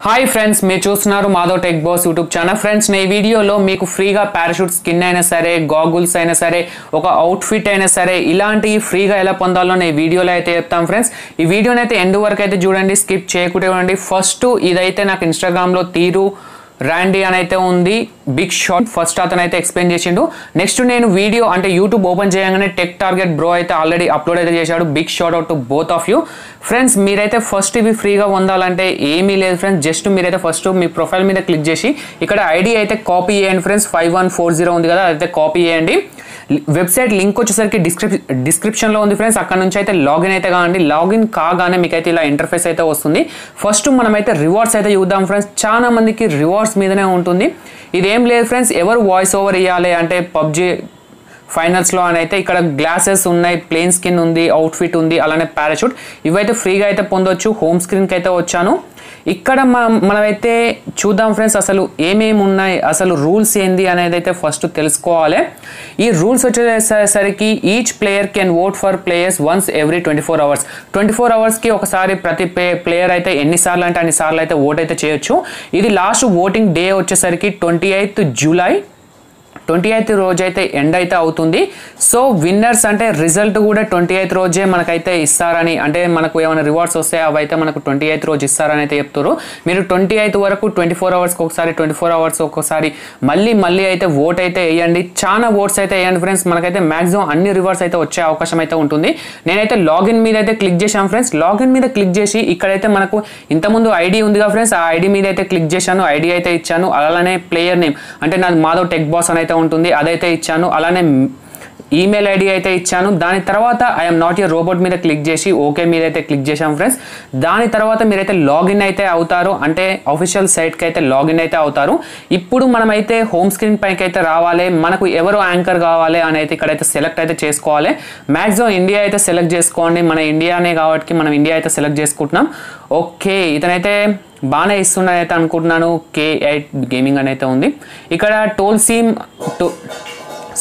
Hi friends మీరు చూస్తున్నారు Madhav tech boss YouTube channel friends నేను ఈ వీడియోలో మీకు ఫ్రీగా పారాషూట్ స్కిన్ అయినా సరే గాగుల్స్ అయినా సరే ఒక అవుట్ఫిట్ అయినా సరే ఇలాంటివి ఫ్రీగా ఎలా పొందాలో నేను వీడియోలో అయితే చెప్తాం ఫ్రెండ్స్ ఈ వీడియోని అయితే ఎండ్ వరకు అయితే చూడండి స్కిప్ చేయకుండా చూడండి ఫస్ట్ ఇదైతే నాకు ఇన్స్టాగ్రామ్లో తీరు ర్యాండీ అని అయితే ఉంది. బిగ్ షాట్ ఫస్ట్ అతను అయితే ఎక్స్ప్లెయిన్ చేసిండు. నెక్స్ట్ నేను వీడియో అంటే యూట్యూబ్ ఓపెన్ చేయగానే టెక్ టార్గెట్ బ్రో అయితే ఆల్రెడీ అప్లోడ్ అయితే చేశాడు. Big shot out to both of you friends మీరైతే ఫస్ట్ ఇవి ఫ్రీగా పొందాలంటే ఏమీ లేదు ఫ్రెండ్స్ జస్ట్ మీరైతే ఫస్ట్ మీ ప్రొఫైల్ మీద క్లిక్ చేసి ఇక్కడ ఐడి అయితే కాపీ చేయండి friends five one four zero ఉంది కదా అదైతే కాపీ చేయండి. వెబ్సైట్ లింక్ వచ్చేసరికి డిస్క్రిప్ డిస్క్రిప్షన్లో ఉంది ఫ్రెండ్స్. అక్కడ నుంచి అయితే లాగిన్ అయితే కావండి లాగిన్ కాగానే మీకు అయితే ఇలా ఇంటర్ఫేస్ అయితే వస్తుంది. ఫస్ట్ మనమైతే రివార్డ్స్ అయితే చూద్దాం ఫ్రెండ్స్. చాలా మందికి రివార్డ్స్ మీదనే ఉంటుంది. ఇదేం లేదు ఫ్రెండ్స్ ఎవరు వాయిస్ ఓవర్ ఇవ్వాలి అంటే పబ్జి ఫైనల్స్లో అని అయితే ఇక్కడ గ్లాసెస్ ఉన్నాయి ప్లేన్ స్కిన్ ఉంది అవుట్ఫిట్ ఉంది అలానే పారాషూట్ ఇవైతే ఫ్రీగా అయితే పొందొచ్చు హోమ్ స్క్రీన్కి అయితే వచ్చాను. ఇక్కడ మనం మనమైతే చూద్దాం ఫ్రెండ్స్ అసలు ఏమేమి ఉన్నాయి అసలు రూల్స్ ఏంది అనేది అయితే ఫస్ట్ తెలుసుకోవాలి. ఈ రూల్స్ వచ్చేసరికి each player can vote for players once every twenty four hours twenty four అవర్స్కి ఒకసారి ప్రతి ప్లేయర్ అయితే ఎన్నిసార్లు అంటే అన్నిసార్లు అయితే ఓట్ అయితే చేయొచ్చు. ఇది లాస్ట్ ఓటింగ్ డే వచ్చేసరికి twenty eighth July twenty eighth రోజు అయితే ఎండ్ అయితే అవుతుంది. సో విన్నర్స్ అంటే రిజల్ట్ కూడా ట్వంటీ ఎయిత్ రోజే మనకైతే ఇస్తారని అంటే మనకు ఏమైనా రివార్డ్స్ వస్తే అవి అయితే మనకు ట్వంటీ ఎయిత్ రోజు ఇస్తారని అయితే చెప్తారు మీరు ట్వంటీ ఎయిత్ వరకు ట్వంటీ ఫోర్ అవర్స్కి ఒకసారి ట్వంటీ ఫోర్ అవర్స్ ఒకసారి మళ్ళీ మళ్ళీ అయితే ఓట్ అయితే వేయండి. చాలా ఓట్స్ అయితే వేయండి ఫ్రెండ్స్. మనకైతే మాక్సిమం అన్ని రివార్డ్స్ అయితే వచ్చే అవకాశం అయితే ఉంటుంది. నేనైతే లాగిన్ మీద అయితే క్లిక్ చేశాను ఫ్రెండ్స్. లాగిన్ మీద క్లిక్ చేసి ఇక్కడైతే మనకు ఇంతకుముందు ఐడి ఉందిగా ఫ్రెండ్స్. ఆ ఐడి మీద అయితే క్లిక్ చేశాను. ఐడి అయితే ఇచ్చాను. అలానే ప్లేయర్ నేమ్. అంటే నాది మాధవ్ టెక్ బాస్ అని అయితే ఉంటుంది అదైతే ఇచ్చాను. అలానే ఈమెయిల్ ఐడి అయితే ఇచ్చాను. దాని తర్వాత ఐఎమ్ నాట్ యూర్ రోబోట్ మీద క్లిక్ చేసి ఓకే మీద అయితే క్లిక్ చేశాం ఫ్రెండ్స్ దాని తర్వాత మీరైతే లాగిన్ అయితే అవుతారు. అంటే అఫీషియల్ సైట్కి అయితే లాగిన్ అయితే అవుతారు. ఇప్పుడు మనమైతే హోమ్ స్క్రీన్ పైకి అయితే రావాలి. మనకు ఎవరు యాంకర్ కావాలి అని అయితే ఇక్కడైతే సెలెక్ట్ అయితే చేసుకోవాలి. మ్యాక్సిమం ఇండియా అయితే సెలెక్ట్ చేసుకోండి. మన ఇండియానే కాబట్టి మనం ఇండియా అయితే సెలెక్ట్ చేసుకుంటున్నాం. ఓకే ఇతనైతే బాగానే ఇస్తున్నాయి అనుకుంటున్నాను. కే ఎయిట్ గేమింగ్ అని అయితే ఉంది. ఇక్కడ టోల్ సీమ్ టో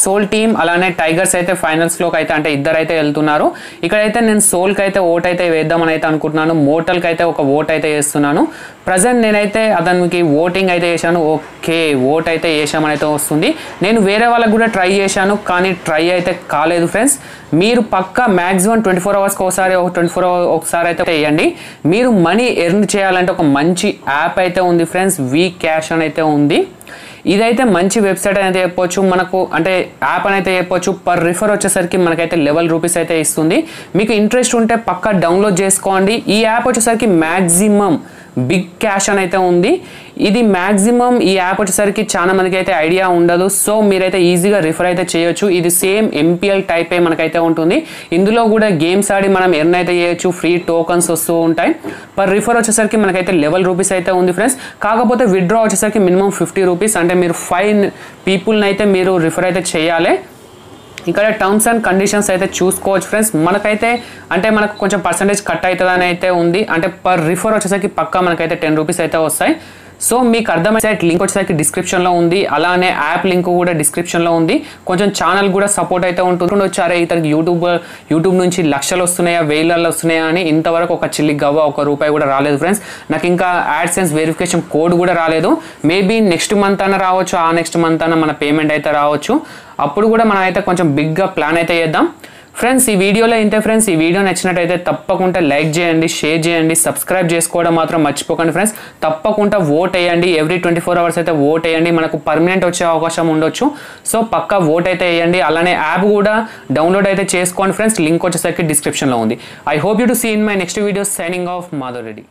సోల్ టీమ్ అలానే టైగర్స్ అయితే ఫైనల్స్లోకి అయితే అంటే ఇద్దరు అయితే వెళ్తున్నారు. ఇక్కడైతే నేను సోల్కి అయితే ఓట్ అయితే వేద్దామని అయితే అనుకుంటున్నాను. మోటల్కి అయితే ఒక ఓట్ అయితే వేస్తున్నాను ప్రజెంట్ నేనైతే అతనికి ఓటింగ్ అయితే చేశాను. ఓకే ఓట్ అయితే వేసామని అయితే వస్తుంది. నేను వేరే వాళ్ళకి కూడా ట్రై చేశాను కానీ ట్రై అయితే కాలేదు ఫ్రెండ్స్ మీరు పక్క మ్యాక్సిమం ట్వంటీ ఫోర్ అవర్స్కి ఒకసారి ఒక ట్వంటీ ఫోర్ అవర్ ఒకసారి అయితే వేయండి మీరు మనీ ఎర్న్ చేయాలంటే ఒక మంచి యాప్ అయితే ఉంది ఫ్రెండ్స్ వీ క్యాష్ అని అయితే ఉంది. ఇదైతే మంచి వెబ్సైట్ అనేది చెప్పొచ్చు. మనకు అంటే యాప్ అనేది చెప్పొచ్చు. పర్ రిఫర్ వచ్చేసరికి మనకైతే లెవెల్ రూపీస్ అయితే ఇస్తుంది. మీకు ఇంట్రెస్ట్ ఉంటే పక్కా డౌన్లోడ్ చేసుకోండి. ఈ యాప్ వచ్చేసరికి మ్యాక్సిమం బిగ్ క్యాష్ అని అయితే ఉంది. ఇది మ్యాక్సిమం ఈ యాప్ వచ్చేసరికి చాలా మందికి అయితే ఐడియా ఉండదు. సో మీరైతే ఈజీగా రిఫర్ అయితే చేయొచ్చు. ఇది సేమ్ ఎంపీఎల్ టైపే మనకైతే ఉంటుంది. ఇందులో కూడా గేమ్స్ ఆడి మనం ఎర్న్ అయితే చేయొచ్చు. ఫ్రీ టోకన్స్ వస్తూ ఉంటాయి. పర్ రిఫర్ వచ్చేసరికి మనకైతే లెవెల్ రూపీస్ అయితే ఉంది ఫ్రెండ్స్. కాకపోతే విత్డ్రా వచ్చేసరికి మినిమం ఫిఫ్టీ రూపీస్. అంటే మీరు ఫైవ్ పీపుల్ని అయితే మీరు రిఫర్ అయితే చేయాలి. ఇక్కడ టర్మ్స్ అండ్ కండిషన్స్ అయితే చూసుకోవచ్చు ఫ్రెండ్స్ మనకైతే అంటే మనకు కొంచెం పర్సంటేజ్ కట్ అవుతుందని అయితే ఉంది. అంటే పర్ రిఫర్ వచ్చేసరికి పక్కా మనకైతే టెన్ రూపీస్ అయితే వస్తాయి. సో మీకు అర్థమైన లింక్ వచ్చేసరికి డిస్క్రిప్షన్లో ఉంది. అలానే యాప్ లింక్ కూడా డిస్క్రిప్షన్లో ఉంది. కొంచెం ఛానల్ కూడా సపోర్ట్ అయితే ఉంటుంది. వచ్చారే ఇతనికి యూట్యూబ్ యూట్యూబ్ నుంచి లక్షలు వస్తున్నాయా వేలల్లో వస్తున్నాయా అని ఇంతవరకు ఒక చిల్లి గవ్వ ఒక రూపాయి కూడా రాలేదు ఫ్రెండ్స్ నాకు ఇంకా యాడ్సెన్స్ వెరిఫికేషన్ కోడ్ కూడా రాలేదు. మేబీ నెక్స్ట్ మంత్ అన్న రావచ్చు ఆ నెక్స్ట్ మంత్ అన్న మన పేమెంట్ అయితే రావచ్చు. అప్పుడు కూడా మనం అయితే కొంచెం బిగ్గా ప్లాన్ అయితే చేద్దాం. ఫ్రెండ్స్ ఈ వీడియోలో ఇంతే ఫ్రెండ్స్ ఈ వీడియో నచ్చినట్టయితే తప్పకుండా లైక్ చేయండి షేర్ చేయండి సబ్స్క్రైబ్ చేసుకోవడం మాత్రం మర్చిపోకండి ఫ్రెండ్స్ తప్పకుండా ఓట్ వేయండి. ఎవ్రీ ట్వంటీ ఫోర్ అవర్స్ అయితే ఓట్ వేయండి. మనకు పర్మనెంట్ వచ్చే అవకాశం ఉండొచ్చు. సో పక్కా ఓట్ అయితే వేయండి. అలానే యాప్ కూడా డౌన్లోడ్ అయితే చేసుకోండి ఫ్రెండ్స్ లింక్ వచ్చేసరికి డిస్క్రిప్షన్లో ఉంది. I hope you to see in my next video signing off Madhav Reddy